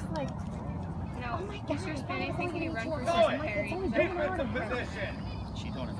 just like, No, oh my gosh! Mr. I you run for be She told a?